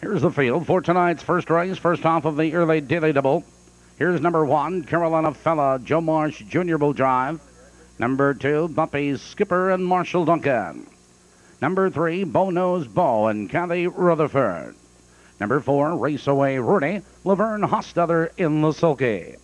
Here's the field for tonight's first race, first half of the early daily double. Here's number one, Carolina Fella, Joe Marsh Jr. will drive. Number two, Bumpy Skipper and Marshall Duncan. Number three, Bow Nose Bow and Kathy Rutherford. Number four, Raceaway Rorty, Lavern Hostetler in the Sulky.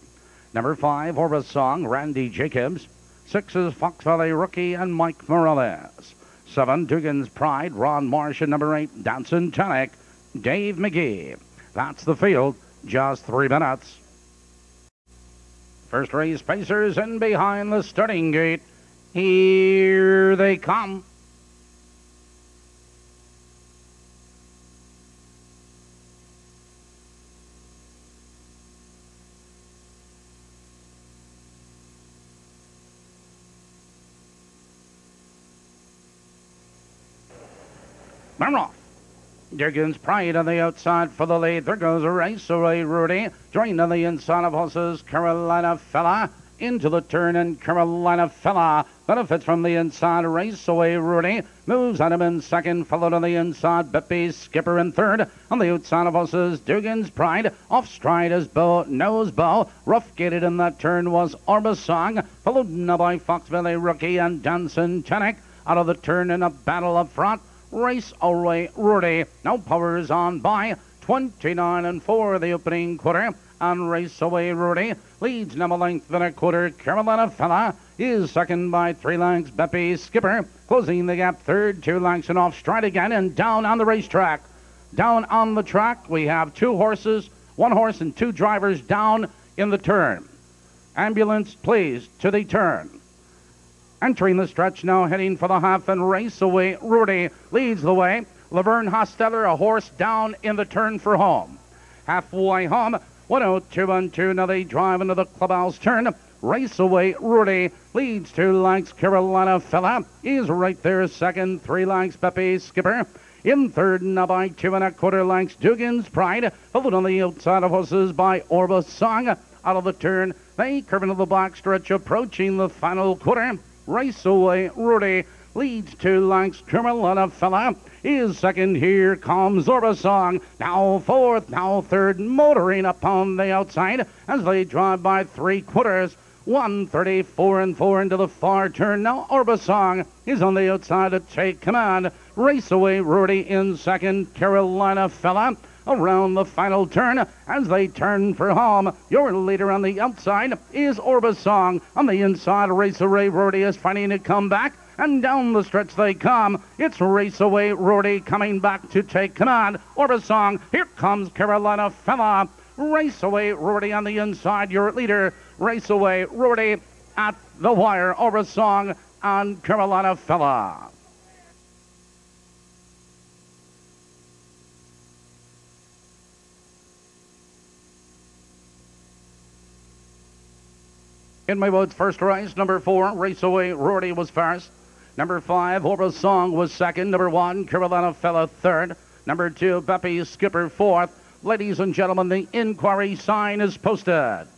Number five, Orbis Song, Randy Jacobs. Six is Fox Valley Rookie and Mike Morales. Seven, Dugan's Pride, Ron Marsh, and number eight, Danson Tonic, Dave McGee. That's the field, just three minutes. First race Pacers in behind the starting gate. Here they come. They're off. Dugan's Pride on the outside for the lead. There goes race away, Rorty. Joined on the inside of horses, Carolina Fella. Into the turn and Carolina Fella benefits from the inside. Race away, Rorty moves on him in second, followed on the inside. Bippy Skipper in third. On the outside of horses, Dugan's Pride. Off stride is Bow Nose Bow. Rough gated in that turn was Orbis Song, followed now by Fox Valley Rookie and Danson Chenick. Out of the turn in a battle up front. Race away, Rorty. Now power is on by 29 and 4 the opening quarter. And race away, Rorty leads number length and a quarter. Carolina Fella is second by three lengths. Beppy Skipper closing the gap third, two lengths and off stride again and down on the racetrack. Down on the track, we have two horses, one horse and two drivers down in the turn. Ambulance, please, to the turn. Entering the stretch now, heading for the half and race away. Rorty leads the way. Lavern Hostetler, a horse down in the turn for home. Halfway home, 102 and 2. Now they drive into the clubhouse turn. Race away. Rorty leads two lengths. Carolina Fella is right there. Second, three lengths. Pepe Skipper. In third, now by two and a quarter lengths, Dugan's Pride. Followed on the outside of horses by Orbis Song. Out of the turn, they curve into the black stretch, approaching the final quarter. Race away, Rorty leads two lengths. Carolina Fella is second. Here comes Orbisong. Now fourth, now third, motoring upon the outside as they drive by three quarters. 134 and 4 into the far turn. Now Orbisong is on the outside to take command. Race away, Rorty in second. Carolina Fella around the final turn as they turn for home. Your leader on the outside is Orbis Song. On the inside, Race Away Rorty is fighting to come back. And down the stretch they come. It's Race Away Rorty coming back to take command. Orbis Song, here comes Carolina Fella. Race Away Rorty on the inside, your leader. Race Away Rorty at the wire. Orbis Song and Carolina Fella. In my vote, first race, number four, Raceaway Rorty was first. Number five, Orbis Song was second. Number one, Carolina Fella third. Number two, Beppy Skipper fourth. Ladies and gentlemen, the inquiry sign is posted.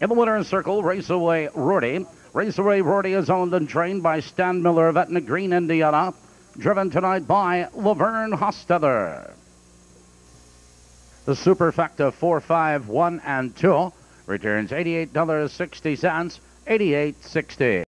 In the winner's circle, Raceaway Rorty. Raceaway Rorty is owned and trained by Stan Miller of Etna Green, Indiana. Driven tonight by Lavern Hostetler. The Superfecta 4, 5, 1, and 2 returns $88.60, 88.60.